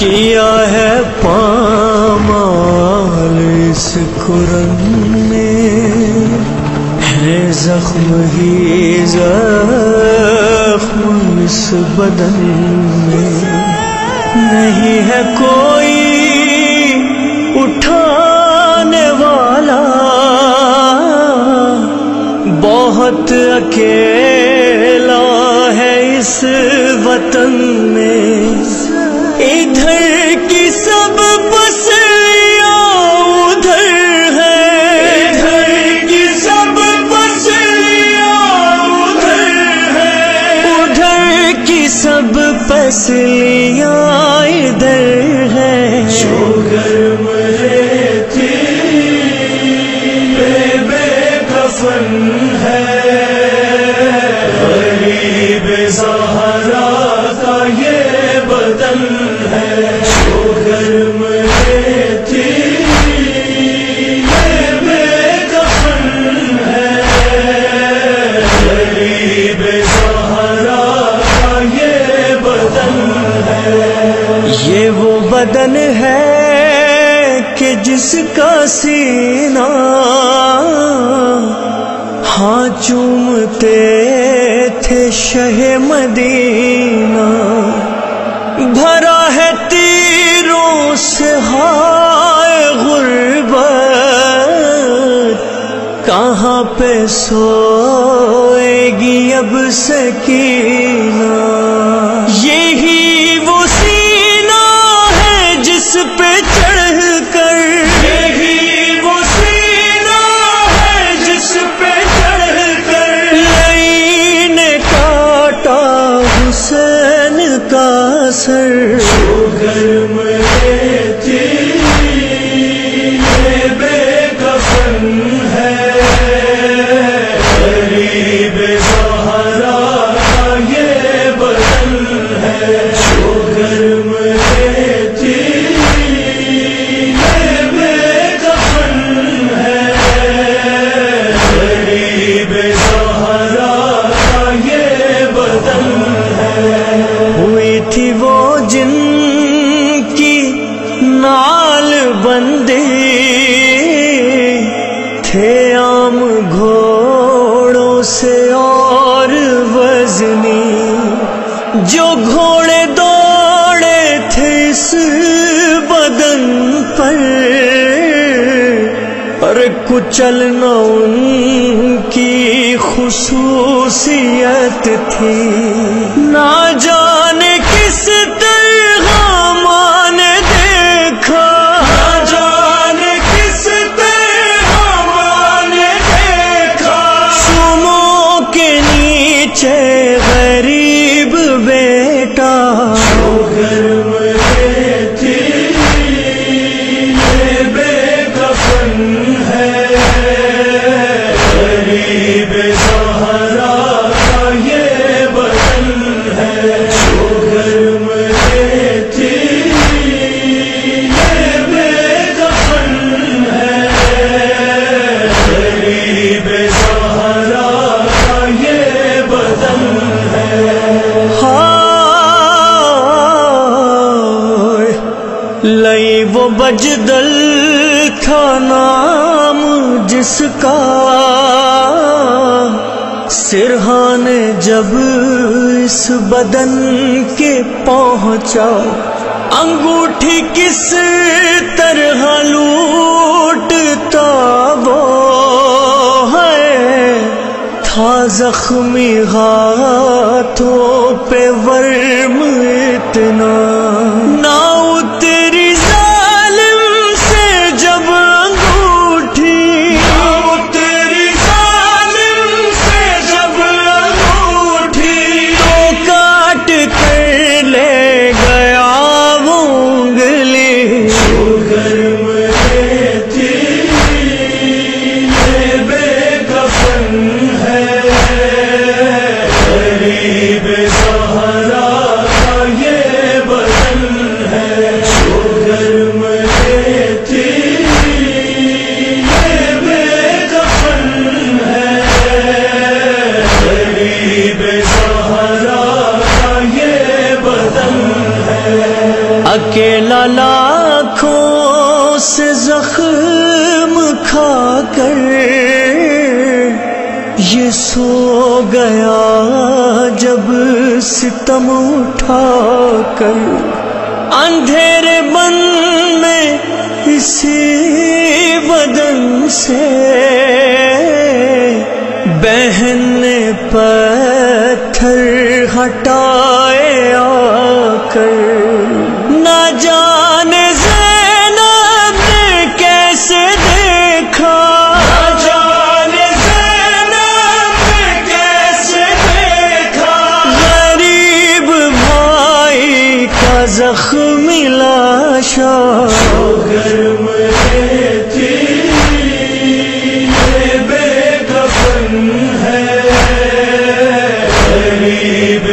کیا ہے پامال اس قرن میں؟ ہے زخم ہی زخم اس بدن میں۔ نہیں ہے کوئی اٹھانے والا۔ بہت اکیلا ہے اس وطن میں۔ سب پسلیاں ادھر ہے جس کا سینہ ہاں چومتے تھے شہ مدینہ بھرا ہے تیروں سے ہائے غربت کہاں پہ سوئے گی اب سکینہ کا سر نال بندی تھے عام گھوڑوں سے اور وزنی جو گھوڑے دوڑے تھے اس بدن پر پر کچلنا ان کی خصوصیت تھی نہ جانے کس طرح نیچے غریب بیٹا۔ بے کفن ہے غریب وہ بجدل تھا نام جس کا سرحان جب اس بدن کے پہنچا، انگوٹھی کس طرح لوٹتا وہ ہے؟ تھا زخمی ہاتھوں پہ ورم اتنا۔ اکیلا لاکھوں سے زخم کھا کر یہ سو گیا جب ستم اٹھا کر اندھیرے بن میں اسی بدن سے بہن پتھر ہٹائے آ کر زخمی لاشا گرم تھی بے کفن ہے غریب